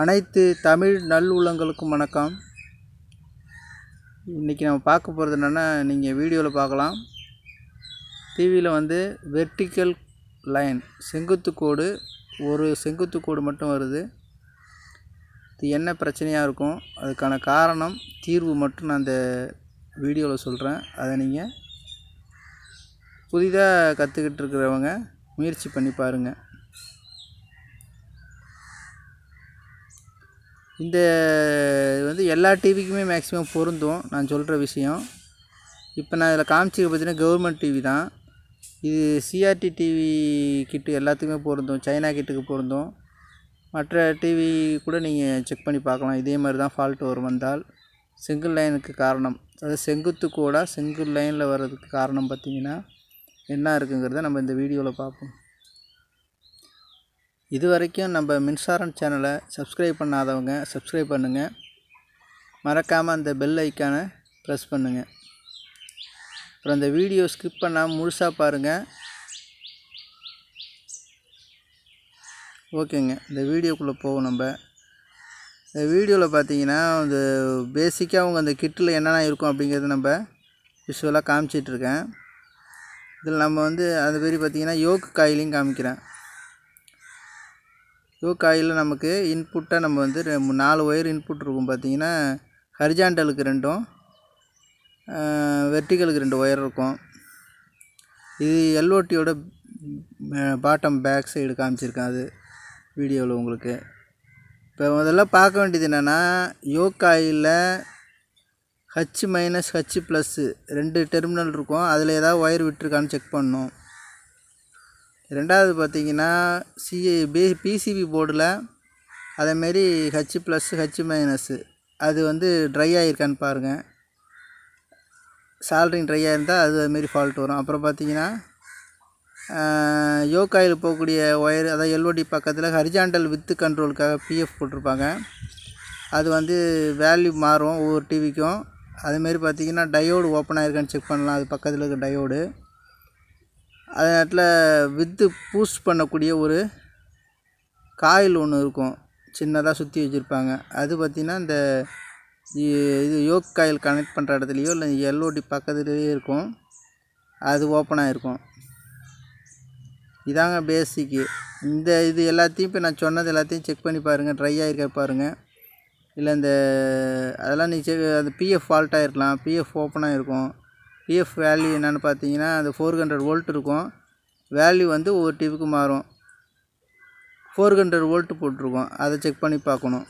அனைத்து தமிழ் நல்லுள்ளங்களுக்கும் வணக்கம். இன்றைக்கி நம்ம பார்க்க போகிறது என்னென்னா நீங்கள் வீடியோவில் பார்க்கலாம். டிவியில் வந்து வெர்டிக்கல் லைன் செங்குத்து கோடு ஒரு செங்குத்து கோடு மட்டும் வருது. இது என்ன பிரச்சனையாக இருக்கும்? அதுக்கான காரணம் தீர்வு மட்டும் நான் அந்த வீடியோவில் சொல்கிறேன் அதை நீங்கள் புதிதாக கற்றுக்கிட்டு இருக்கிறவங்க முயற்சி பண்ணி பாருங்கள் இந்த இது வந்து எல்லா டிவிக்குமே மேக்ஸிமம் பொருந்தும் நான் சொல்கிற விஷயம். இப்போ நான் இதில் காமிச்சிக்க பார்த்தீங்கன்னா கவர்மெண்ட் டிவி தான். இது சிஆர்டி டிவி கிட்டு எல்லாத்துக்குமே பொருந்தும் சைனா கிட்டுக்கு பொருந்தும். மற்ற டிவி கூட நீங்கள் செக் பண்ணி பார்க்கலாம். இதே மாதிரி தான் ஃபால்ட் வரும் வந்தால். சிங்கிள் லைனுக்கு காரணம். அதாவது செங்குத்து கூட சிங்கிள் லைனில் வர்றதுக்கு காரணம் பார்த்தீங்கன்னா என்ன இருக்குங்கிறத நம்ம இந்த வீடியோவில் பார்ப்போம். இது வரைக்கும் நம்ம மின்சாரம் சேனலை சப்ஸ்கிரைப் பண்ணாதவங்க சப்ஸ்கிரைப் பண்ணுங்கள் மறக்காமல் அந்த பெல் ஐக்கானை ப்ரெஸ் பண்ணுங்கள் அப்புறம் அந்த வீடியோ ஸ்கிப் பண்ணாமல் முழுசாக பாருங்கள் ஓகேங்க. இந்த வீடியோக்குள்ளே போவோம் நம்ம. இந்த வீடியோவில் பார்த்தீங்கன்னா இந்த பேசிக்காக அவங்க அந்த கிட்டில் என்னென்ன இருக்கும் அப்படிங்கிறத நம்ம விஷுவலாக காமிச்சிட்ருக்கேன் இதில் நம்ம வந்து அது மாரி பார்த்திங்கன்னா யோக்கு காயிலையும் காமிக்கிறேன். யோக் காயில் நமக்கு இன்புட்டாக நம்ம வந்து நாலு ஒயர் இன்புட் இருக்கும் பார்த்தீங்கன்னா ஹரிஜாண்டலுக்கு ரெண்டும் வெர்டிக்கலுக்கு ரெண்டு ஒயர் இருக்கும். இது எல்ஓடியோட பாட்டம் பேக் சைடு காமிச்சிருக்கேன் அது வீடியோவில் உங்களுக்கு. இப்போ முதல்ல பார்க்க வேண்டியது என்னென்னா யோகாயில் ஹச் மைனஸ் ஹச் ப்ளஸ்ஸு ரெண்டு டெர்மினல் இருக்கும். அதில் ஏதாவது ஒயர் விட்டுருக்கான்னு செக் பண்ணணும். ரெண்டாவது பார்த்தீங்கன்னா சிஏ பி பிசிபி போர்டில் அதேமாரி ஹச் ப்ளஸ் ஹச் மைனஸ்ஸு அது வந்து ட்ரை ஆகிருக்கான்னு பாருங்கள் சால்ட்ரிங் ட்ரை ஆகிருந்தால் அது அதுமாரி ஃபால்ட் வரும். அப்புறம் பார்த்தீங்கன்னா யோகாயில் போகக்கூடிய ஒயர் அதாவது எல்ஓடி பக்கத்தில் ஹரிஜாண்டல் வித்து கண்ட்ரோலுக்காக பிஎஃப் போட்டிருப்பாங்க. அது வந்து வேல்யூ மாறும் ஒவ்வொரு டிவிக்கும் அதுமாரி பார்த்தீங்கன்னா டயோடு ஓப்பன் ஆகிருக்கான்னு செக் பண்ணலாம். அது பக்கத்தில் இருக்க டயோடு அதே நேரத்தில் வித்து பூஸ்ட் பண்ணக்கூடிய ஒரு காயில் ஒன்று இருக்கும். சின்னதாக சுற்றி வச்சுருப்பாங்க. அது பார்த்திங்கன்னா இந்த இது யோக் காயில் கனெக்ட் பண்ணுற இடத்துலையோ இல்லை எல்ஓடி பக்கத்துலேயே இருக்கும். அது ஓப்பன் ஆகிருக்கும் இதாங்க பேசிக்கு இந்த இது எல்லாத்தையும் இப்போ நான் சொன்னது எல்லாத்தையும் செக் பண்ணி பாருங்கள் ட்ரை ஆகிருக்க பாருங்கள் இல்லை இந்த அதெல்லாம் நீ செக் அது பிஎஃப் ஃபால்ட் ஆகிருக்கலாம் பிஎஃப் ஓப்பனாக இருக்கும் பிஎஃப் வேல்யூ என்னென்னு பார்த்தீங்கன்னா அந்த ஃபோர் ஹண்ட்ரட் வோல்ட் இருக்கும். வேல்யூ வந்து ஒவ்வொரு டிவிக்கு மாறும். ஃபோர் ஹண்ட்ரட் வோல்ட்டு போட்டிருக்கோம். அதை செக் பண்ணி பார்க்கணும்.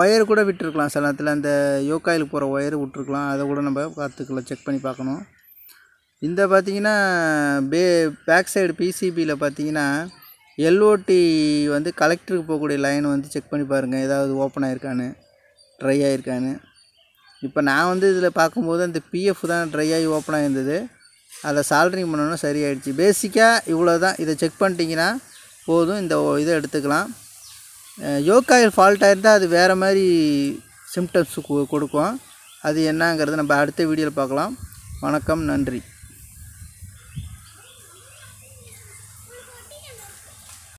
ஒயர் கூட விட்டுருக்கலாம். சில நேரத்தில் அந்த யோகாயிலுக்கு போகிற ஒயர் விட்டுருக்கலாம். அதை கூட நம்ம பார்த்துக்கலாம். செக் பண்ணி பார்க்கணும். இந்த பார்த்திங்கன்னா பே பேக் சைடு பிசிபியில் பார்த்தீங்கன்னா எல்ஓடி வந்து கலெக்டருக்கு போகக்கூடிய லைன் வந்து செக் பண்ணி பாருங்கள் ஏதாவது ஓப்பன் ஆகிருக்கான்னு ட்ரை ஆகிருக்கான்னு இப்போ நான் வந்து இதில் பார்க்கும்போது அந்த பிஎஃப் தான் ட்ரை ஆகி ஓப்பன் ஆகிருந்தது அதை சால்ட்ரிங் பண்ணோன்னா சரியாயிடுச்சு. பேசிக்காக இவ்வளோ தான் இதை செக் பண்ணிட்டீங்கன்னா போதும். இந்த இதை எடுத்துக்கலாம். யோகாயில் ஃபால்ட் ஆயிருந்தால் அது வேறு மாதிரி சிம்டம்ஸ் கொடுக்கும். அது என்னங்கிறத நம்ம அடுத்த வீடியோவில் பார்க்கலாம். வணக்கம். நன்றி.